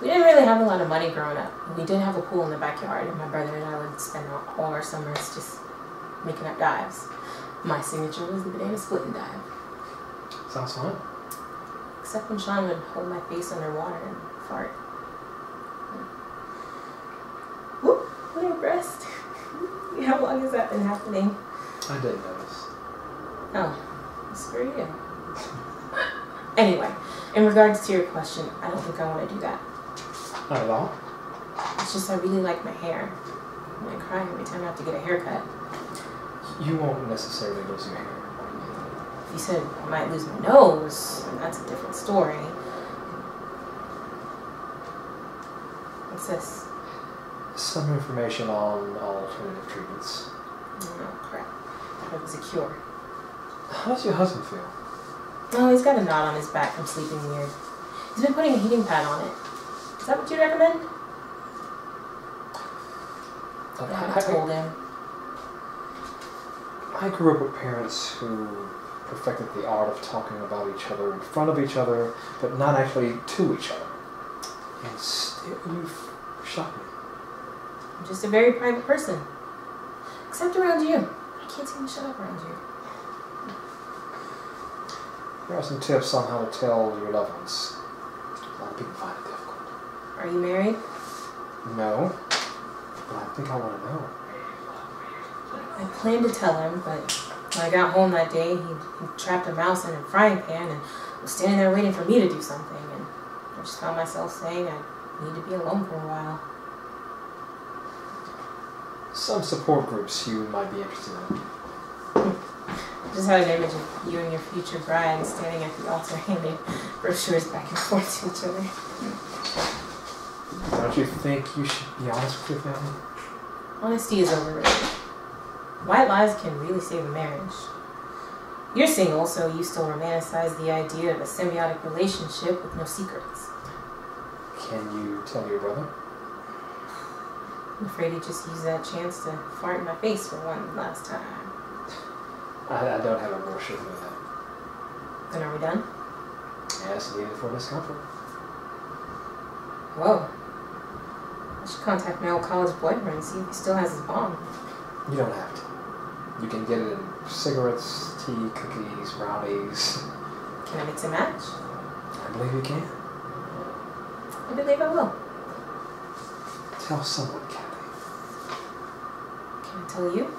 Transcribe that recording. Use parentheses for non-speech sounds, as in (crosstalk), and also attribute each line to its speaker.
Speaker 1: We didn't really have a lot of money growing up. We did have a pool in the backyard, and my brother and I would spend all our summers just making up dives. My signature was the banana split and dive.
Speaker 2: Sounds fun.
Speaker 1: Except when Sean would hold my face underwater and fart. Whoop, little breast. (laughs) How long has that been happening?
Speaker 2: I didn't notice.
Speaker 1: Oh, it's for you. (laughs) anyway, in regards to your question, I don't think I want to do that.
Speaker 2: Not at all.
Speaker 1: It's just I really like my hair. I'm gonna cry every time I have to get a haircut.
Speaker 2: You won't necessarily lose your hair.
Speaker 1: If you said I might lose my nose, that's a different story. What's this?
Speaker 2: Some information on alternative treatments.
Speaker 1: Oh crap. That was a cure.
Speaker 2: How does your husband feel?
Speaker 1: Oh, he's got a knot on his back from sleeping weird. He's been putting a heating pad on it. Is that what you recommend? Uh,
Speaker 2: I
Speaker 1: I, told him.
Speaker 2: I grew up with parents who perfected the art of talking about each other in front of each other, but not actually to each other. And still, you've shocked me.
Speaker 1: I'm just a very private person. Except around you. I can't seem to shut up around you.
Speaker 2: Here are some tips on how to tell your loved ones. A lot of people find it difficult.
Speaker 1: Are you married?
Speaker 2: No, but I think I want to know.
Speaker 1: I planned to tell him, but when I got home that day, he, he trapped a mouse in a frying pan and was standing there waiting for me to do something. And I just found myself saying I need to be alone for a while.
Speaker 2: Some support groups you might be interested in.
Speaker 1: I just had an image of you and your future bride standing at the altar (laughs) handing brochures back and forth to each other.
Speaker 2: Don't you think you should be honest with your family?
Speaker 1: Honesty is overrated. White lies can really save a marriage. You're single, so you still romanticize the idea of a symbiotic relationship with no secrets.
Speaker 2: Can you tell your brother?
Speaker 1: I'm afraid he just used that chance to fart in my face for one last time.
Speaker 2: I, I don't have a brochure for that.
Speaker 1: Then are we done?
Speaker 2: Yes, needed for discomfort.
Speaker 1: Whoa. I should contact my old college boyfriend see if he still has his bomb.
Speaker 2: You don't have to. You can get it in cigarettes, tea, cookies, brownies.
Speaker 1: Can I mix and match?
Speaker 2: I believe you can.
Speaker 1: I believe I will.
Speaker 2: Tell someone, Kathy.
Speaker 1: Can I tell you?